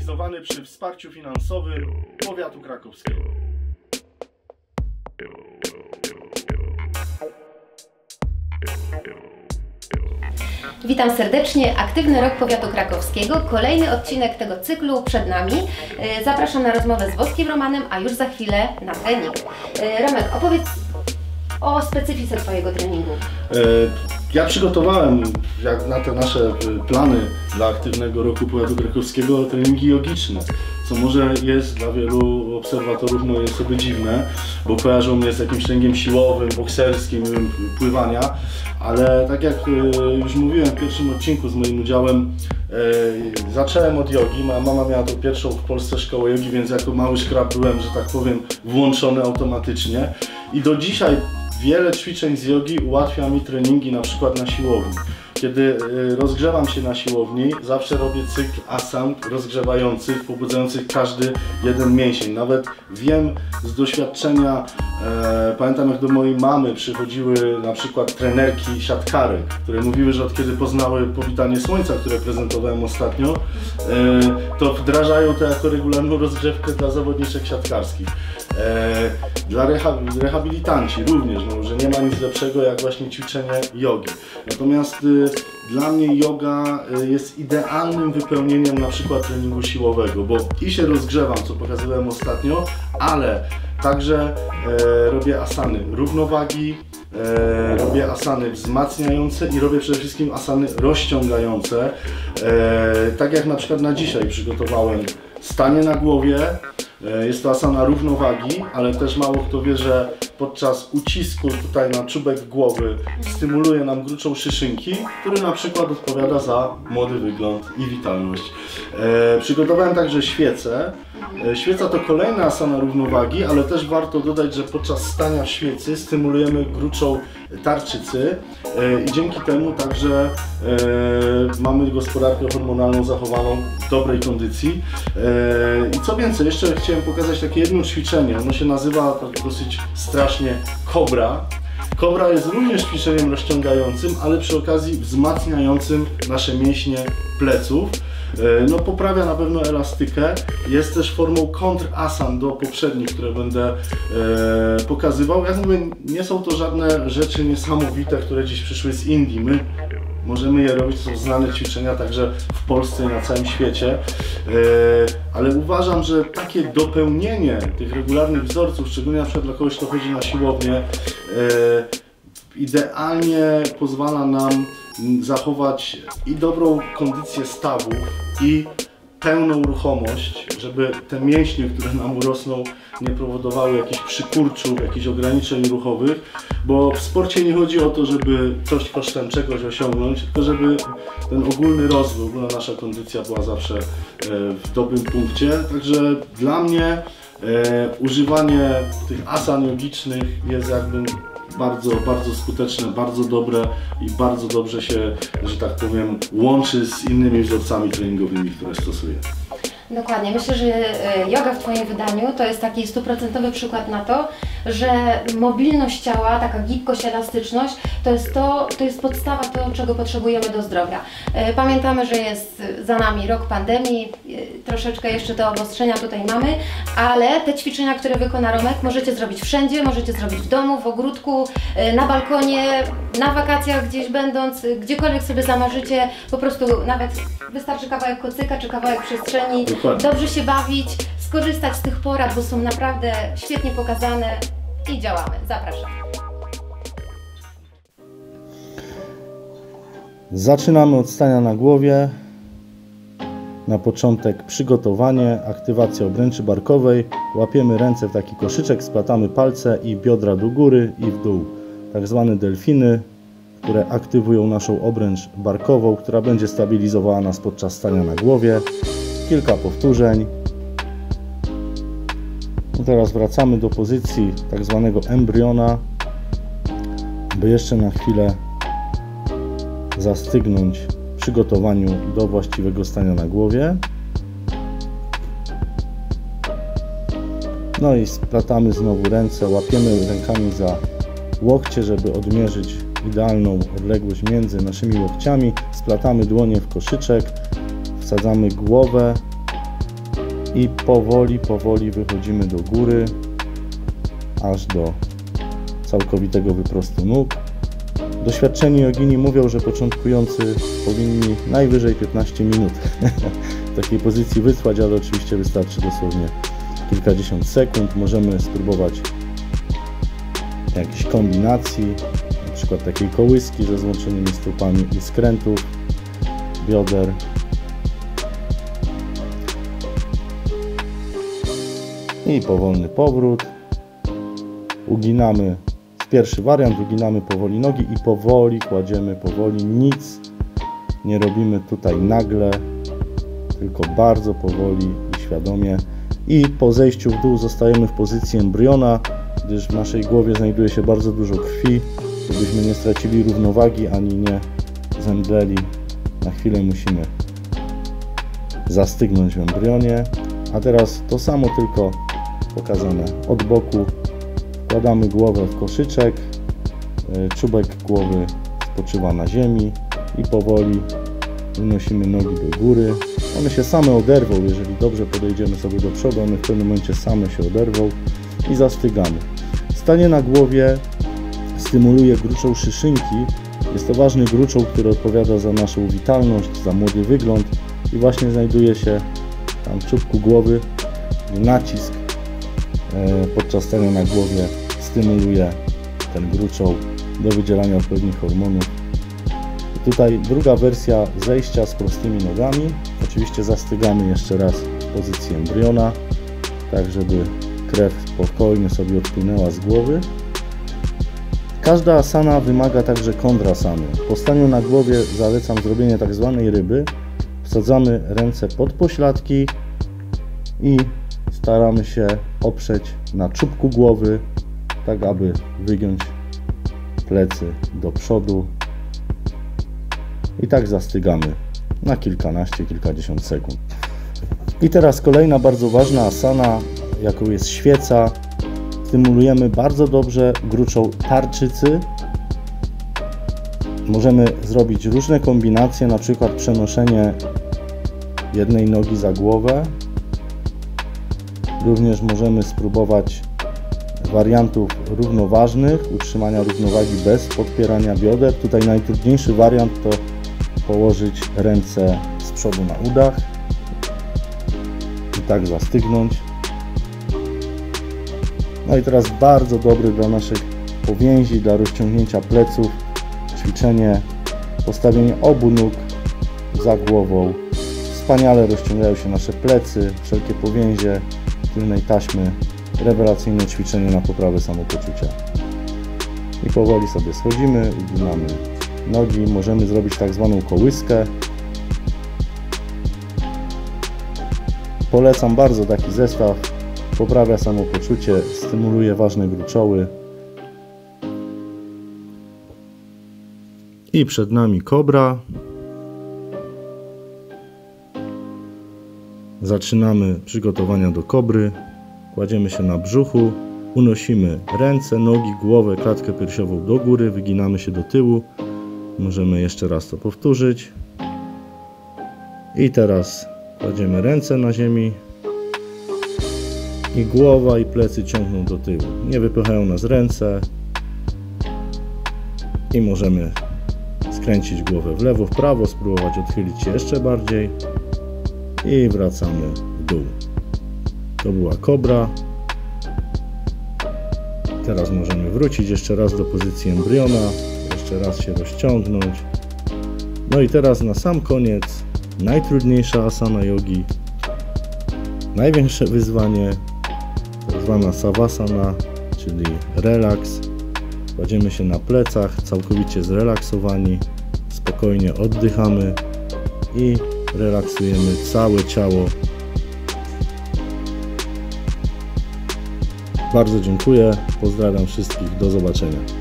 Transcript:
realizowany przy wsparciu finansowym powiatu krakowskiego. Witam serdecznie. Aktywny Rok Powiatu Krakowskiego. Kolejny odcinek tego cyklu przed nami. E, Zapraszam na rozmowę z Woskim Romanem, a już za chwilę na trening. E, Romek, opowiedz o specyfice Twojego treningu. E, Ja przygotowałem jak na te nasze plany dla aktywnego roku powiatu krakowskiego treningi jogiczne, co może jest dla wielu obserwatorów mojej osoby dziwne, bo kojarzą mnie z jakimś treningiem siłowym, bokserskim, pływania, ale tak jak e, już mówiłem w pierwszym odcinku z moim udziałem, e, zacząłem od jogi, moja mama miała tą pierwszą w Polsce szkołę jogi, więc jako mały szkrab byłem, że tak powiem, włączony automatycznie i do dzisiaj Wiele ćwiczeń z jogi ułatwia mi treningi na przykład na siłowni. Kiedy y, rozgrzewam się na siłowni, zawsze robię cykl asan rozgrzewających, pobudzających każdy jeden mięsień. Nawet wiem z doświadczenia, e, pamiętam jak do mojej mamy przychodziły na przykład trenerki siatkarek, które mówiły, że od kiedy poznały powitanie słońca, które prezentowałem ostatnio, e, to wdrażają to jako regularną rozgrzewkę dla zawodniczek siatkarskich. E, dla reha rehabilitanci również, no, że nie ma nic lepszego jak właśnie ćwiczenie jogi. Natomiast y, dla mnie yoga y, jest idealnym wypełnieniem na przykład treningu siłowego, bo i się rozgrzewam, co pokazywałem ostatnio, ale także e, robię asany równowagi, e, robię asany wzmacniające i robię przede wszystkim asany rozciągające. E, tak jak na przykład na dzisiaj przygotowałem stanie na głowie, Jest to asana równowagi, ale też mało kto wie, że podczas ucisku tutaj na czubek głowy stymuluje nam gruczą szyszynki, który na przykład odpowiada za młody wygląd i witalność. E, przygotowałem także świecę. E, świeca to kolejna asana równowagi, ale też warto dodać, że podczas stania w świecy stymulujemy gruczą tarczycy e, i dzięki temu także e, mamy gospodarkę hormonalną zachowaną w dobrej kondycji. E, I co więcej, jeszcze chciałem pokazać takie jedno ćwiczenie. Ono się nazywa tak dosyć strasznie kobra. Kobra jest również ćwiczeniem rozciągającym, ale przy okazji wzmacniającym nasze mięśnie pleców. E, No poprawia na pewno elastykę. Jest też formą kontrasan do poprzednich, które będę e, pokazywał. Jak mówię, nie są to żadne rzeczy niesamowite, które dziś przyszły z Indii. My możemy je robić, są znane ćwiczenia także w Polsce i na całym świecie. E, ale uważam, że takie dopełnienie tych regularnych wzorców, szczególnie na przykład dla kogoś, kto chodzi na siłownię, idealnie pozwala nam zachować i dobrą kondycję stawów, i pełną ruchomość, żeby te mięśnie, które nam urosną, nie powodowały jakichś przykurczów, jakichś ograniczeń ruchowych, bo w sporcie nie chodzi o to, żeby coś kosztem czegoś osiągnąć, tylko żeby ten ogólny rozwój, ogólna nasza kondycja była zawsze e, w dobrym punkcie. Także dla mnie e, używanie tych asan jogicznych jest jakby bardzo, bardzo skuteczne, bardzo dobre i bardzo dobrze się, że tak powiem, łączy z innymi wzorcami treningowymi, które stosuję. Dokładnie. Myślę, że e, yoga w Twoim wydaniu to jest taki stuprocentowy przykład na to, że mobilność ciała, taka gibkość, elastyczność to jest to, to jest podstawa to, czego potrzebujemy do zdrowia. E, Pamiętamy, że jest za nami rok pandemii, e, troszeczkę jeszcze te obostrzenia tutaj mamy, ale te ćwiczenia, które wykona Romek, możecie zrobić wszędzie, możecie zrobić w domu, w ogródku, e, na balkonie, na wakacjach gdzieś będąc, gdziekolwiek sobie zamarzycie, po prostu nawet wystarczy kawałek kocyka czy kawałek przestrzeni, Dokładnie. dobrze się bawić, skorzystać z tych porad, bo są naprawdę świetnie pokazane i działamy. Zapraszam. Zaczynamy od stania na głowie. Na początek przygotowanie, aktywacja obręczy barkowej. Łapiemy ręce w taki koszyczek, splatamy palce i biodra do góry i w dół. Tak zwane delfiny, które aktywują naszą obręcz barkową, która będzie stabilizowała nas podczas stania na głowie. Kilka powtórzeń. I teraz wracamy do pozycji tak zwanego embriona, by jeszcze na chwilę zastygnąć w przygotowaniu do właściwego stania na głowie. No i splatamy znowu ręce, łapiemy rękami za łokcie, żeby odmierzyć idealną odległość między naszymi łokciami. Splatamy dłonie w koszyczek, wsadzamy głowę i powoli, powoli wychodzimy do góry, aż do całkowitego wyprostu nóg. Doświadczeni jogini mówią, że początkujący powinni najwyżej 15 minut w takiej pozycji wytrwać, ale oczywiście wystarczy dosłownie kilkadziesiąt sekund. Możemy spróbować jakiejś kombinacji, na przykład takiej kołyski ze złączonymi stopami i skrętów bioder. I powolny powrót. Uginamy pierwszy wariant, uginamy powoli nogi i powoli kładziemy powoli, nic nie robimy tutaj nagle, tylko bardzo powoli i świadomie. I po zejściu w dół zostajemy w pozycji embriona, gdyż w naszej głowie znajduje się bardzo dużo krwi, żebyśmy nie stracili równowagi ani nie zemdleli. Na chwilę musimy zastygnąć w embrionie. A teraz to samo, tylko pokazane od boku. Wkładamy głowę w koszyczek, e, czubek głowy spoczywa na ziemi i powoli unosimy nogi do góry. One się same oderwą, jeżeli dobrze podejdziemy sobie do przodu, one w pewnym momencie same się oderwą i zastygamy. Stanie na głowie stymuluje gruczą szyszynki. Jest to ważny gruczoł, który odpowiada za naszą witalność, za młody wygląd i właśnie znajduje się tam w czubku głowy. Nacisk podczas stania na głowie stymuluje ten gruczoł do wydzielania odpowiednich hormonów. Tutaj druga wersja zejścia z prostymi nogami. Oczywiście zastygamy jeszcze raz w pozycji embriona, tak żeby krew spokojnie sobie odpłynęła z głowy. Każda asana wymaga także kontrasany. Po staniu na głowie zalecam zrobienie tak zwanej ryby. Wsadzamy ręce pod pośladki i staramy się oprzeć na czubku głowy, tak aby wygiąć plecy do przodu. I tak zastygamy na kilkanaście, kilkadziesiąt sekund. I teraz kolejna bardzo ważna asana, jaką jest świeca. Stymulujemy bardzo dobrze gruczą tarczycy. Możemy zrobić różne kombinacje, na przykład przenoszenie jednej nogi za głowę. Również możemy spróbować wariantów równoważnych, utrzymania równowagi bez podpierania bioder. Tutaj najtrudniejszy wariant to położyć ręce z przodu na udach i tak zastygnąć. No i teraz bardzo dobry dla naszych powięzi, dla rozciągnięcia pleców ćwiczenie postawienie obu nóg za głową. Wspaniale rozciągają się nasze plecy, wszelkie powięzie tylnej taśmy. Rewelacyjne ćwiczenie na poprawę samopoczucia. I powoli sobie schodzimy, uginamy nogi. Możemy zrobić tak zwaną kołyskę. Polecam bardzo taki zestaw. Poprawia samopoczucie, stymuluje ważne gruczoły. I przed nami kobra. Zaczynamy przygotowania do kobry. Kładziemy się na brzuchu, unosimy ręce, nogi, głowę, klatkę piersiową do góry, wyginamy się do tyłu. Możemy jeszcze raz to powtórzyć. I teraz kładziemy ręce na ziemi. I głowa i plecy ciągną do tyłu. Nie wypychają nas ręce. I możemy skręcić głowę w lewo, w prawo, spróbować odchylić się jeszcze bardziej i wracamy w dół. To była kobra. Teraz możemy wrócić jeszcze raz do pozycji embriona, jeszcze raz się rozciągnąć. No i teraz na sam koniec najtrudniejsza asana jogi, największe wyzwanie, tak zwana savasana, czyli relaks. Kładziemy się na plecach, całkowicie zrelaksowani, spokojnie oddychamy i relaksujemy całe ciało. Bardzo dziękuję, pozdrawiam wszystkich, do zobaczenia.